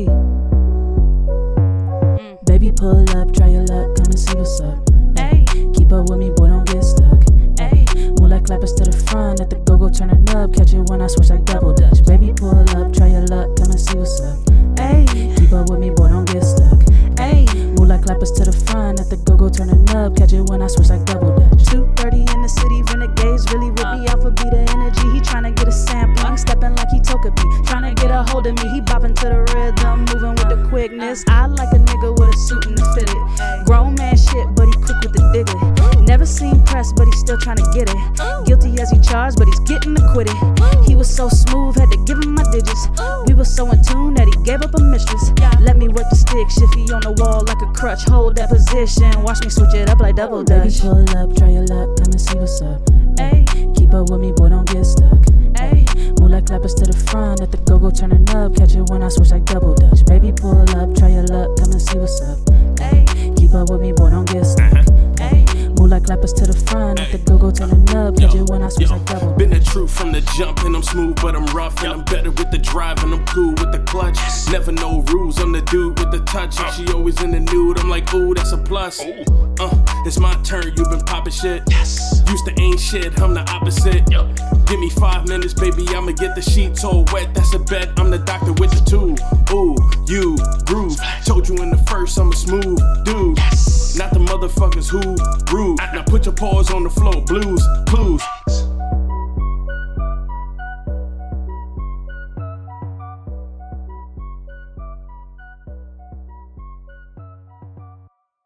Hey. Mm. Baby, pull up, try your luck, come and see what's up. Hey. Keep up with me, boy, don't get stuck. Hey. Move like clappers to the front, let the go go turn turning up. Catch it when I switch like double dutch. Baby, pull up, try your luck, come and see what's up. Hey. Keep up with me, boy, don't get stuck. Hey. Move like clappers to the front, let the go go turn turning up. Catch it when I switch like to the rhythm, moving with the quickness. I like a nigga with a suit and a fitted. Grown man shit, but he quick with the digger. Never seen press, but he's still tryna get it. Guilty as he charged, but he's getting acquitted. He was so smooth, had to give him my digits. We were so in tune that he gave up a mistress. Let me work the stick, shifty on the wall like a crutch. Hold that position, watch me switch it up like double dutch. Baby, pull up, try your luck, come and see what's up. Ayy, keep up with me, boy, don't get stuck. Ayy, move like clappers to the front, at the go go turning up. Catch it when I switch like double dutch. Baby, pull up, try your luck, come and see what's up. Ayy, keep up with me, boy, don't get stuck. Ayy, move like clappers to the front, at the go go turning up. Catch it when I switch Yo, like double. been the truth from the jump, and I'm smooth, but I'm rough, and I'm better with the drive, and I'm cool with the clutch. Never no rules, I'm the dude with the touch, and she always in the nude. I'm like, ooh, that's a plus. Uh, it's my turn, you been popping shit. Yes. Used to ain't shit, I'm the opposite. Give me five minutes, baby, I'ma get the sheets all wet. That's a bet, I'm the doctor with the tool. Ooh, you groove. Told you in the first, I'm a smooth dude. Not the motherfuckers who rude. Now put your paws on the floor, blues, clues.